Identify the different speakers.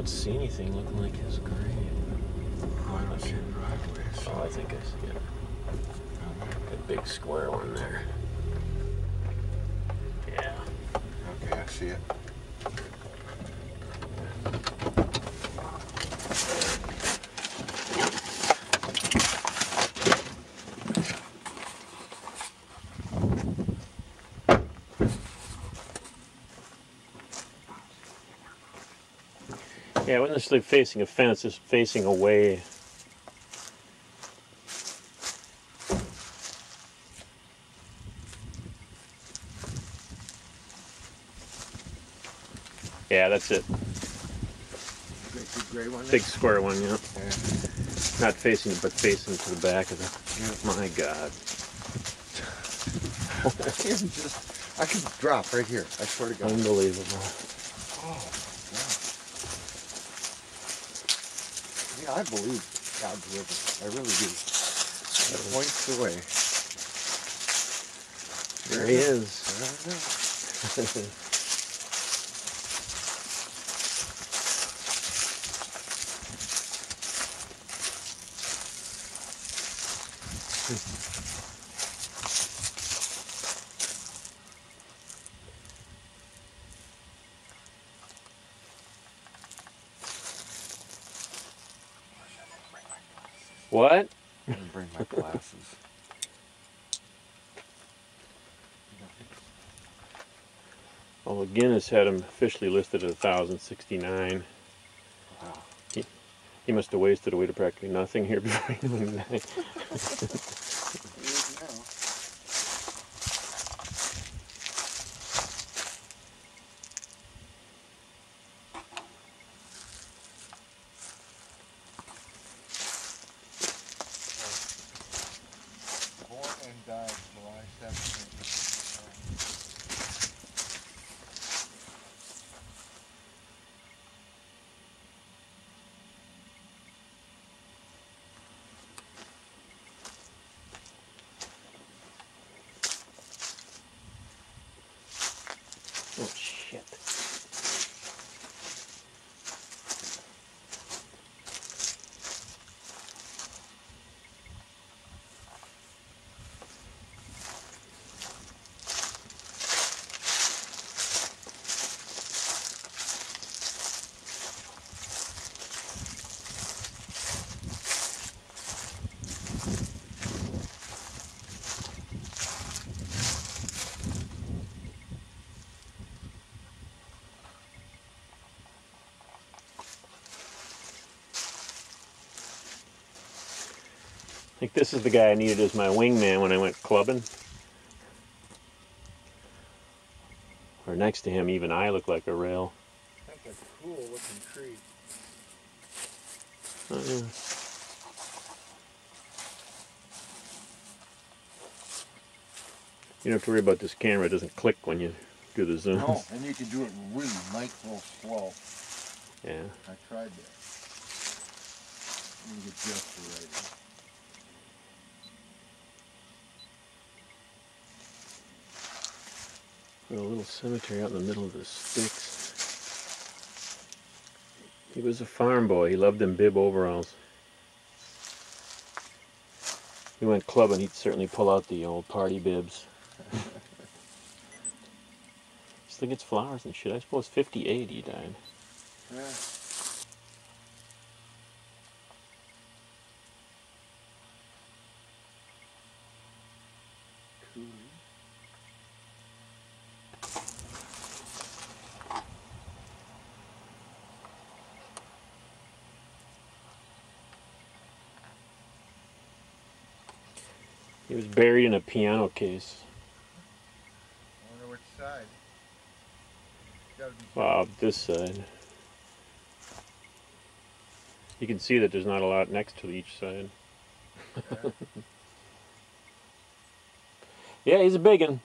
Speaker 1: don't see anything looking like his grave.
Speaker 2: Oh, I don't see the driveway.
Speaker 1: Oh, I think I see it. A big square one there. Yeah.
Speaker 2: Okay, I see it.
Speaker 1: Yeah, it wasn't necessarily facing a fence, just facing away. Yeah, that's it.
Speaker 2: Big, one?
Speaker 1: Big square one, yeah.
Speaker 2: Yeah.
Speaker 1: Not facing it, but facing to the back of the.
Speaker 2: Yeah.
Speaker 1: My God.
Speaker 2: I can just, I can drop right here. I swear to God.
Speaker 1: Unbelievable.
Speaker 2: Oh, Yeah, I believe God's with us. I really do. It points the way.
Speaker 1: There he is.
Speaker 2: There we go.
Speaker 1: What?
Speaker 2: I didn't bring my glasses.
Speaker 1: Well, Guinness had him officially listed at 1,069.
Speaker 2: Wow.
Speaker 1: He must have wasted away to practically nothing here before he I think this is the guy I needed as my wingman when I went clubbing. Or next to him, even I look like a rail.
Speaker 2: That's a cool looking tree.
Speaker 1: Oh, yeah. You don't have to worry about this camera. It doesn't click when you do the zoom.
Speaker 2: No, and you can do it really micro slow.
Speaker 1: Yeah.
Speaker 2: I tried that. Let me get just the right.
Speaker 1: A little cemetery out in the middle of the sticks. He was a farm boy. He loved them bib overalls. He went clubbing. He'd certainly pull out the old party bibs. Still gets flowers and shit. I suppose 58 he died.
Speaker 2: Yeah. Cool.
Speaker 1: He was buried in a piano case.
Speaker 2: I wonder which side.
Speaker 1: Wow, this side. You can see that there's not a lot next to each side.
Speaker 2: Yeah.
Speaker 1: Yeah, he's a big one.